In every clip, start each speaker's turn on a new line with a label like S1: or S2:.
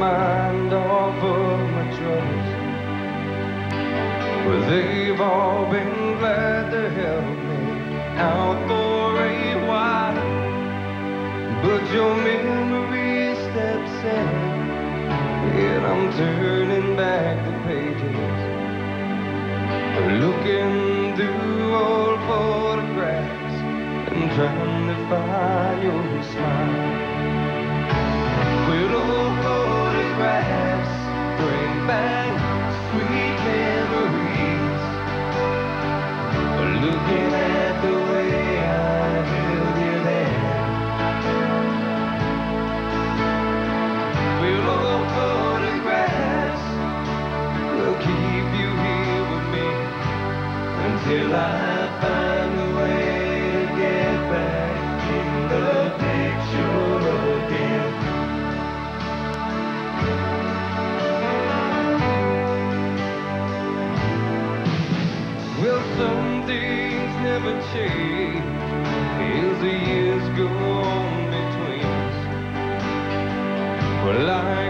S1: mind off of my troubles. Well, they've all been glad to help me out for a while. But your memory steps in, and I'm turning back the pages. Looking through old photographs and trying to find your smile. Keep you here with me until I find a way to get back in the picture again. Well, some things never change as the years go on between us. Well, like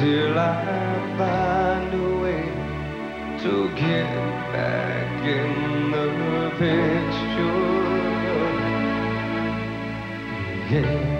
S1: until I find a way to get back in the picture. Yeah.